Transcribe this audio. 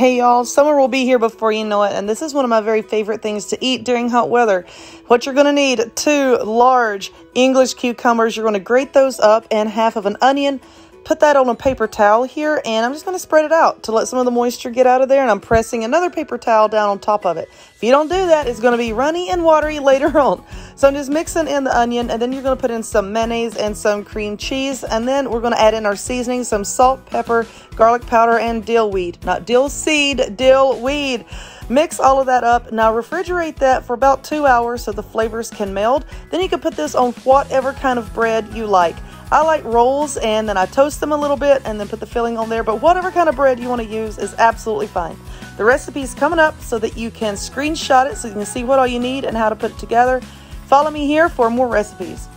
Hey y'all, summer will be here before you know it, and this is one of my very favorite things to eat during hot weather. What you're to need, two large English cucumbers. You're to grate those up and half of an onion, put that on a paper towel here and I'm just to spread it out to let some of the moisture get out of there and I'm pressing another paper towel down on top of it. If you don't do that, it's to be runny and watery later on. So I'm just mixing in the onion and then you're going to put in some mayonnaise and some cream cheese and then we're going to add in our seasoning, some salt, pepper, garlic powder, and dill weed. Not dill seed, dill weed. Mix all of that up. Now refrigerate that for about two hours so the flavors can meld. Then you can put this on whatever kind of bread you like. I like rolls and then I toast them a little bit and then put the filling on there, but whatever kind of bread you want to use is absolutely fine. The recipe is coming up so that you can screenshot it so you can see what all you need and how to put it together. Follow me here for more recipes.